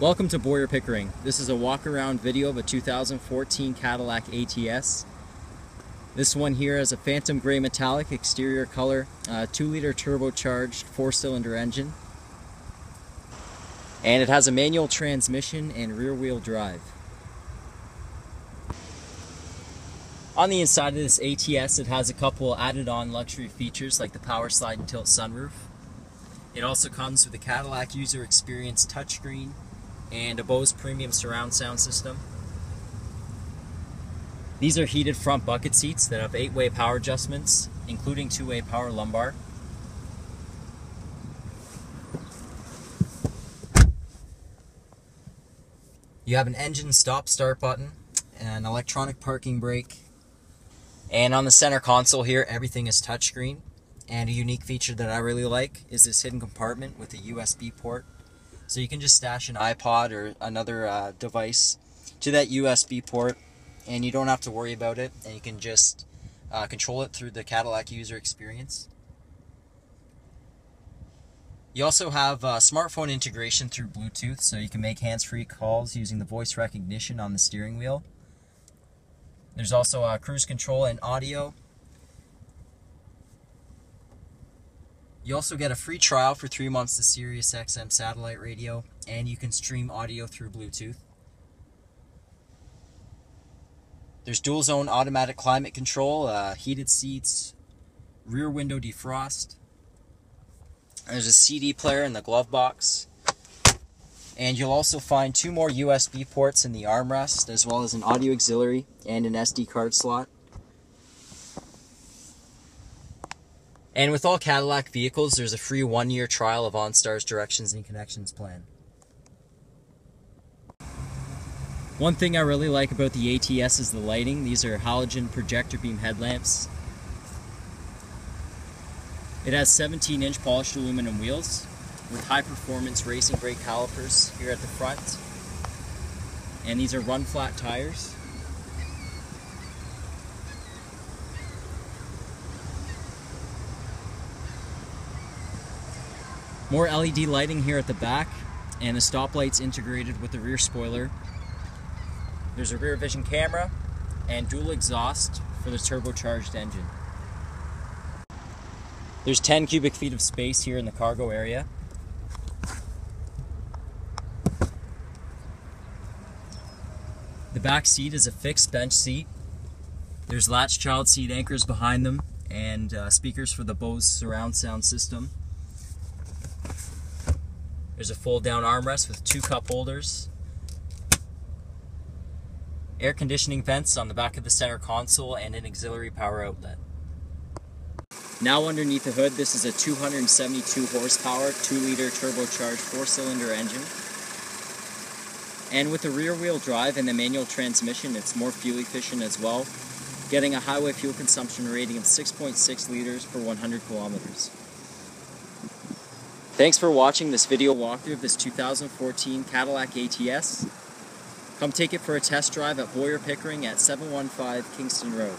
Welcome to Boyer Pickering. This is a walk around video of a 2014 Cadillac ATS. This one here has a phantom gray metallic exterior color, uh, 2 liter turbocharged 4 cylinder engine. And it has a manual transmission and rear wheel drive. On the inside of this ATS, it has a couple added on luxury features like the power slide and tilt sunroof. It also comes with a Cadillac user experience touchscreen and a Bose premium surround sound system. These are heated front bucket seats that have 8-way power adjustments, including 2-way power lumbar. You have an engine stop start button, an electronic parking brake, and on the center console here, everything is touchscreen. And a unique feature that I really like is this hidden compartment with a USB port so you can just stash an iPod or another uh, device to that USB port and you don't have to worry about it and you can just uh, control it through the Cadillac user experience. You also have uh, smartphone integration through Bluetooth so you can make hands-free calls using the voice recognition on the steering wheel. There's also uh, cruise control and audio You also get a free trial for three months to SiriusXM satellite radio, and you can stream audio through Bluetooth. There's dual zone automatic climate control, uh, heated seats, rear window defrost. There's a CD player in the glove box. And you'll also find two more USB ports in the armrest, as well as an audio auxiliary and an SD card slot. And with all Cadillac vehicles, there's a free one-year trial of OnStar's Directions and Connections plan. One thing I really like about the ATS is the lighting. These are halogen projector beam headlamps. It has 17 inch polished aluminum wheels with high performance racing brake calipers here at the front. And these are run flat tires. More LED lighting here at the back and the stoplights integrated with the rear spoiler. There's a rear vision camera and dual exhaust for the turbocharged engine. There's 10 cubic feet of space here in the cargo area. The back seat is a fixed bench seat. There's latch child seat anchors behind them and uh, speakers for the Bose surround sound system. There's a fold down armrest with two cup holders. Air conditioning vents on the back of the center console and an auxiliary power outlet. Now underneath the hood, this is a 272 horsepower, 2 liter turbocharged 4 cylinder engine. And with the rear wheel drive and the manual transmission, it's more fuel efficient as well, getting a highway fuel consumption rating of 6.6 liters per 100 kilometers. Thanks for watching this video walkthrough of this 2014 Cadillac ATS. Come take it for a test drive at Boyer Pickering at 715 Kingston Road.